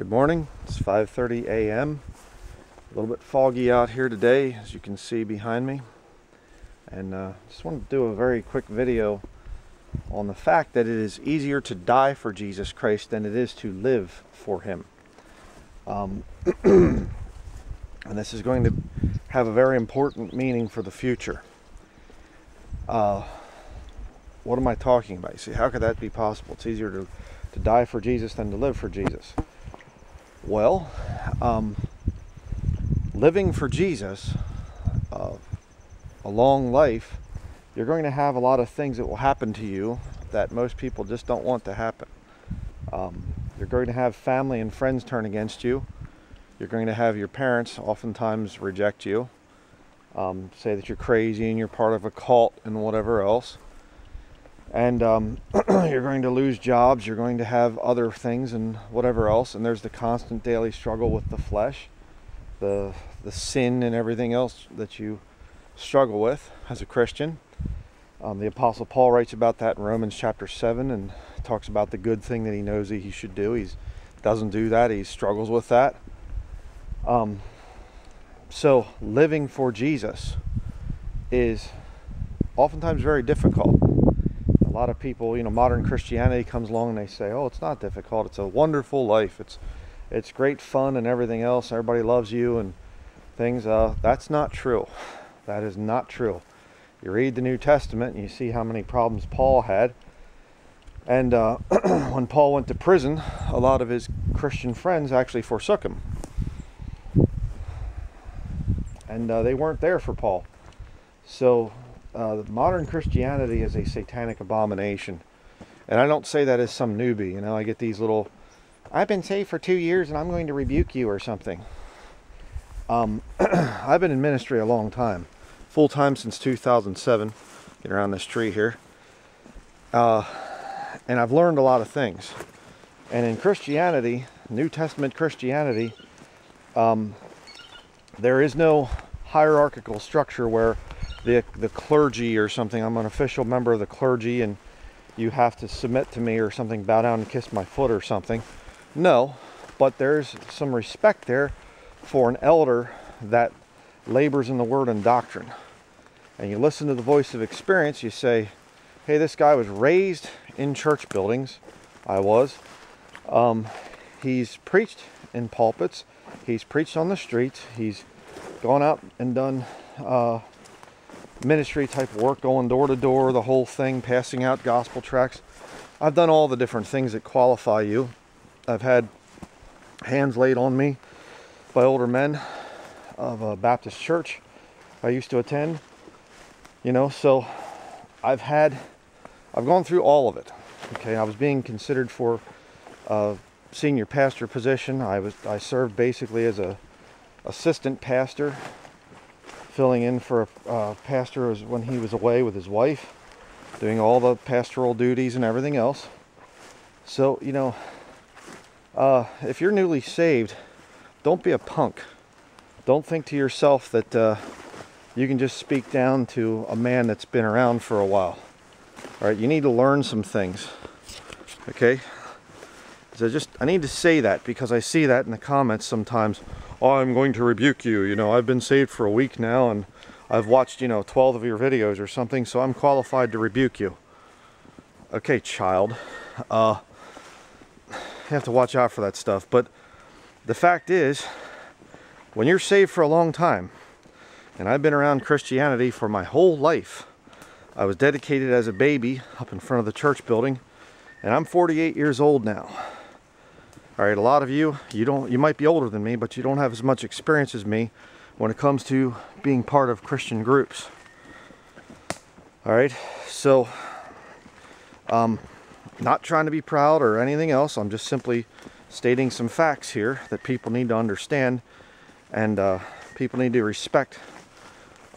Good morning. It's 5:30 a.m. A little bit foggy out here today, as you can see behind me. And uh, just wanted to do a very quick video on the fact that it is easier to die for Jesus Christ than it is to live for Him. Um, and this is going to have a very important meaning for the future. Uh, what am I talking about? You see, how could that be possible? It's easier to, to die for Jesus than to live for Jesus. Well, um, living for Jesus, uh, a long life, you're going to have a lot of things that will happen to you that most people just don't want to happen. Um, you're going to have family and friends turn against you. You're going to have your parents oftentimes reject you, um, say that you're crazy and you're part of a cult and whatever else and um, you're going to lose jobs you're going to have other things and whatever else and there's the constant daily struggle with the flesh the the sin and everything else that you struggle with as a christian. Um, the apostle paul writes about that in romans chapter 7 and talks about the good thing that he knows that he should do. He doesn't do that he struggles with that. Um, so living for jesus is oftentimes very difficult lot of people, you know, modern Christianity comes along and they say, "Oh, it's not difficult. It's a wonderful life. It's it's great fun and everything else. Everybody loves you and things." Uh, that's not true. That is not true. You read the New Testament and you see how many problems Paul had. And uh, when Paul went to prison, a lot of his Christian friends actually forsook him. And uh, they weren't there for Paul. So uh, modern Christianity is a satanic abomination. And I don't say that as some newbie. You know, I get these little, I've been saved for two years and I'm going to rebuke you or something. Um, I've been in ministry a long time, full time since 2007. Get around this tree here. Uh, and I've learned a lot of things. And in Christianity, New Testament Christianity, um, there is no hierarchical structure where the the clergy or something. I'm an official member of the clergy, and you have to submit to me or something, bow down and kiss my foot or something. No, but there's some respect there for an elder that labors in the word and doctrine. And you listen to the voice of experience, you say, hey, this guy was raised in church buildings. I was. Um, he's preached in pulpits. He's preached on the streets. He's gone out and done uh, ministry type work, going door to door, the whole thing, passing out gospel tracts. I've done all the different things that qualify you. I've had hands laid on me by older men of a Baptist church I used to attend. You know, so I've had, I've gone through all of it. Okay, I was being considered for a senior pastor position. I was, I served basically as a assistant pastor filling in for a uh, pastor when he was away with his wife, doing all the pastoral duties and everything else. So, you know, uh, if you're newly saved, don't be a punk. Don't think to yourself that uh, you can just speak down to a man that's been around for a while. All right, you need to learn some things. Okay? So just I need to say that because I see that in the comments sometimes oh, I'm going to rebuke you. You know, I've been saved for a week now and I've watched, you know, 12 of your videos or something, so I'm qualified to rebuke you. Okay, child. Uh, you have to watch out for that stuff. But the fact is, when you're saved for a long time, and I've been around Christianity for my whole life, I was dedicated as a baby up in front of the church building, and I'm 48 years old now. All right, a lot of you, you don't, you might be older than me, but you don't have as much experience as me when it comes to being part of Christian groups. All right, so um, not trying to be proud or anything else. I'm just simply stating some facts here that people need to understand, and uh, people need to respect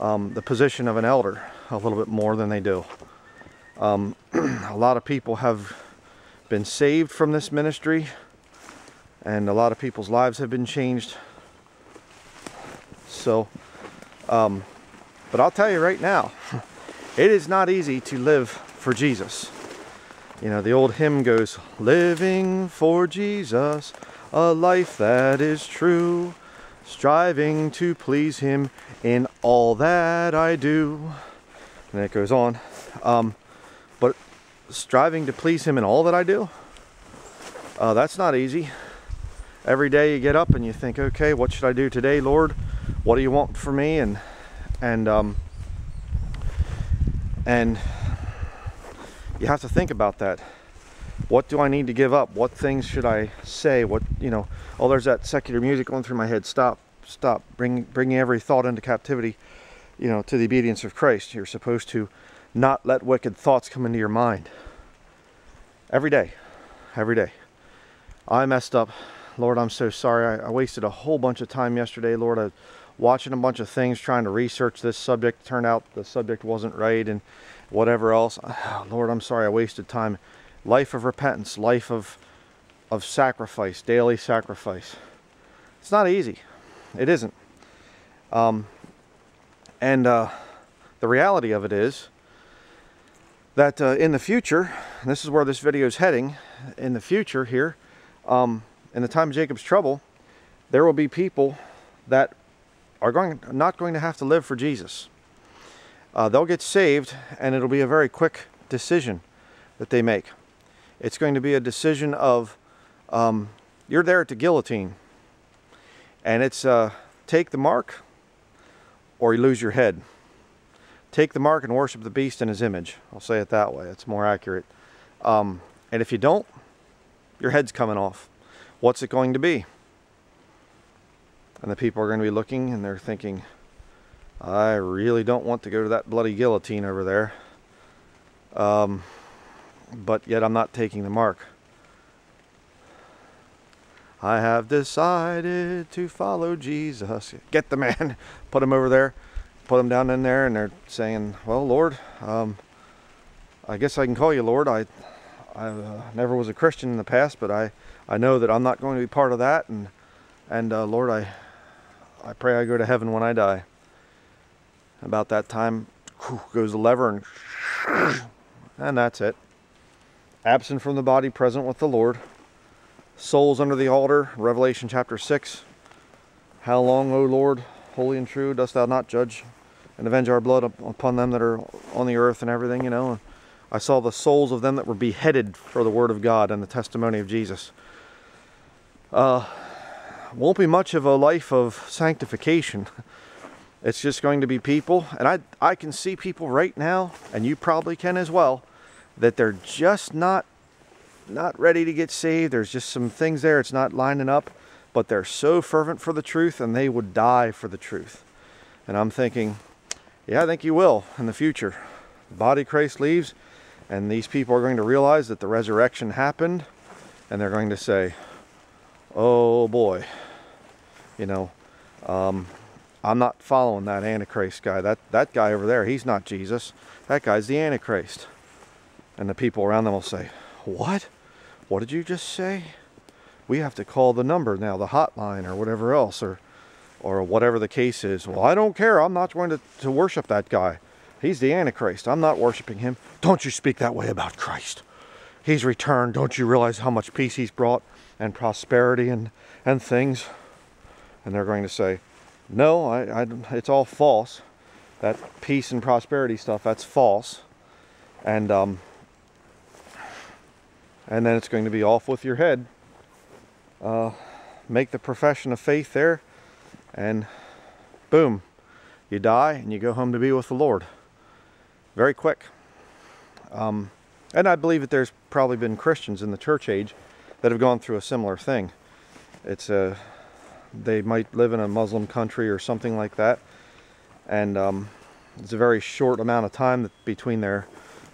um, the position of an elder a little bit more than they do. Um, a lot of people have been saved from this ministry and a lot of people's lives have been changed. So, um, but I'll tell you right now, it is not easy to live for Jesus. You know, the old hymn goes, Living for Jesus, a life that is true, striving to please Him in all that I do. And it goes on. Um, but striving to please Him in all that I do, uh, that's not easy. Every day you get up and you think, okay, what should I do today, Lord? What do you want for me? And and um, and you have to think about that. What do I need to give up? What things should I say? What you know? Oh, there's that secular music going through my head. Stop, stop. Bring bringing every thought into captivity. You know, to the obedience of Christ. You're supposed to not let wicked thoughts come into your mind. Every day, every day. I messed up. Lord, I'm so sorry. I, I wasted a whole bunch of time yesterday, Lord. I watching a bunch of things, trying to research this subject. Turned out the subject wasn't right, and whatever else. Lord, I'm sorry I wasted time. Life of repentance, life of of sacrifice, daily sacrifice. It's not easy. It isn't. Um, and uh, the reality of it is that uh, in the future, this is where this video is heading, in the future here, um, in the time of Jacob's trouble, there will be people that are going not going to have to live for Jesus. Uh, they'll get saved, and it'll be a very quick decision that they make. It's going to be a decision of um, you're there at the guillotine, and it's uh, take the mark or you lose your head. Take the mark and worship the beast in his image. I'll say it that way. It's more accurate. Um, and if you don't, your head's coming off. What's it going to be? And the people are going to be looking and they're thinking, I really don't want to go to that bloody guillotine over there. Um, but yet I'm not taking the mark. I have decided to follow Jesus. Get the man, put him over there, put him down in there, and they're saying, Well, Lord, um, I guess I can call you Lord. I, I uh, never was a Christian in the past, but I, I know that I'm not going to be part of that. And, and uh, Lord, I, I pray I go to heaven when I die. About that time, whew, goes the lever and, and that's it. Absent from the body, present with the Lord. Souls under the altar, Revelation chapter 6. How long, O Lord, holy and true, dost thou not judge and avenge our blood upon them that are on the earth and everything, you know? I saw the souls of them that were beheaded for the word of God and the testimony of Jesus. Uh, won't be much of a life of sanctification. It's just going to be people, and I, I can see people right now, and you probably can as well, that they're just not not ready to get saved. There's just some things there, it's not lining up, but they're so fervent for the truth, and they would die for the truth. And I'm thinking, yeah, I think you will in the future. The body Christ leaves, and these people are going to realize that the resurrection happened, and they're going to say, oh boy, you know, um, I'm not following that Antichrist guy. That, that guy over there, he's not Jesus. That guy's the Antichrist. And the people around them will say, What? What did you just say? We have to call the number now, the hotline or whatever else, or, or whatever the case is. Well, I don't care. I'm not going to, to worship that guy. He's the Antichrist. I'm not worshiping him. Don't you speak that way about Christ. He's returned. Don't you realize how much peace he's brought and prosperity and, and things? And they're going to say, no, I, I, it's all false. That peace and prosperity stuff, that's false. And, um, and then it's going to be off with your head. Uh, make the profession of faith there, and boom, you die and you go home to be with the Lord. Very quick. Um, and I believe that there's probably been Christians in the church age that have gone through a similar thing. It's a they might live in a Muslim country or something like that. And um, it's a very short amount of time between their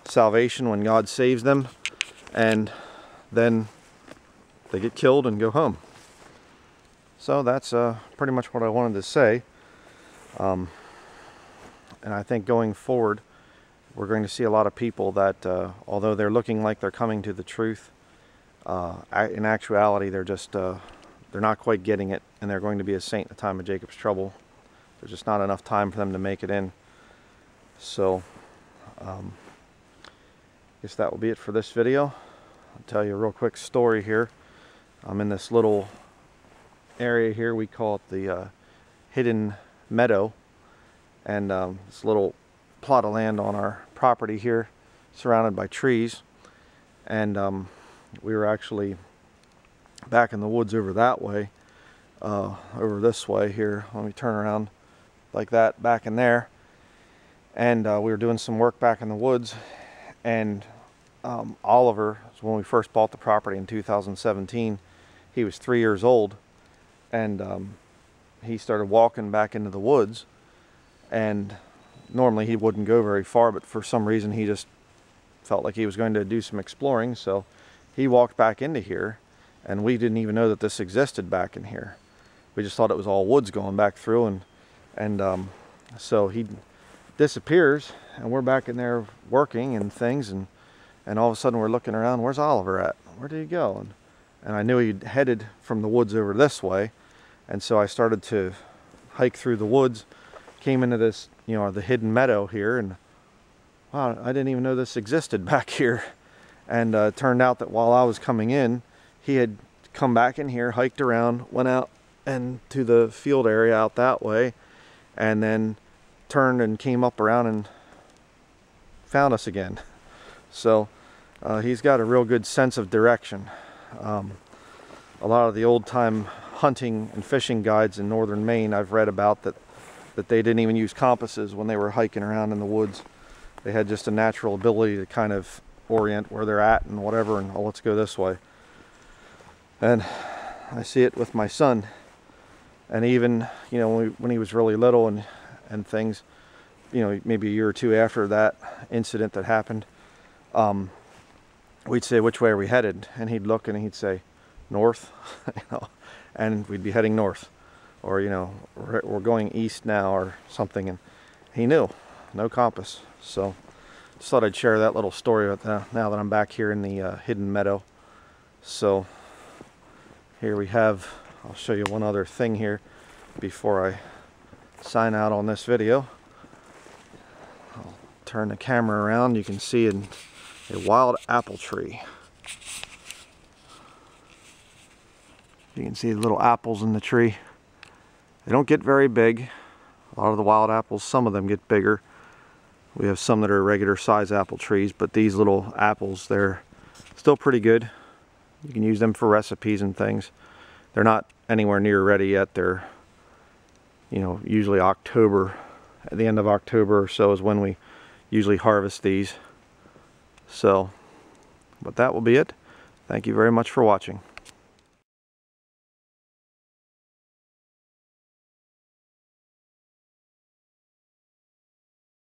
salvation when God saves them and then they get killed and go home. So that's uh, pretty much what I wanted to say. Um, and I think going forward, we're going to see a lot of people that, uh, although they're looking like they're coming to the truth, uh, in actuality, they're just uh, they're not quite getting it, and they're going to be a saint in the time of Jacob's trouble. There's just not enough time for them to make it in. So, um, guess that will be it for this video. I'll tell you a real quick story here. I'm in this little area here. We call it the uh, Hidden Meadow. And um, this little plot of land on our property here, surrounded by trees. And um, we were actually back in the woods over that way, uh, over this way here. Let me turn around like that back in there. And uh, we were doing some work back in the woods and um, Oliver, when we first bought the property in 2017, he was three years old, and um, he started walking back into the woods. And normally he wouldn't go very far, but for some reason he just felt like he was going to do some exploring, so he walked back into here, and we didn't even know that this existed back in here. We just thought it was all woods going back through, and and um, so he disappears and we're back in there working and things and and all of a sudden we're looking around where's Oliver at? Where did he go? And, and I knew he'd headed from the woods over this way and so I started to hike through the woods came into this you know the hidden meadow here and wow I didn't even know this existed back here and uh, turned out that while I was coming in he had come back in here hiked around went out and to the field area out that way and then turned and came up around and found us again. So uh, he's got a real good sense of direction. Um, a lot of the old time hunting and fishing guides in northern Maine I've read about that that they didn't even use compasses when they were hiking around in the woods. They had just a natural ability to kind of orient where they're at and whatever and oh let's go this way. And I see it with my son. And even, you know, when, we, when he was really little and and things, you know, maybe a year or two after that incident that happened, um, we'd say, which way are we headed? And he'd look and he'd say, north, you know, and we'd be heading north. Or, you know, we're, we're going east now or something. And he knew, no compass. So just thought I'd share that little story with, uh, now that I'm back here in the uh, hidden meadow. So here we have, I'll show you one other thing here before I sign out on this video. I'll turn the camera around. You can see in a wild apple tree. You can see the little apples in the tree. They don't get very big. A lot of the wild apples, some of them get bigger. We have some that are regular size apple trees, but these little apples, they're still pretty good. You can use them for recipes and things. They're not anywhere near ready yet. They're you know, usually October, at the end of October or so is when we usually harvest these. So, but that will be it. Thank you very much for watching.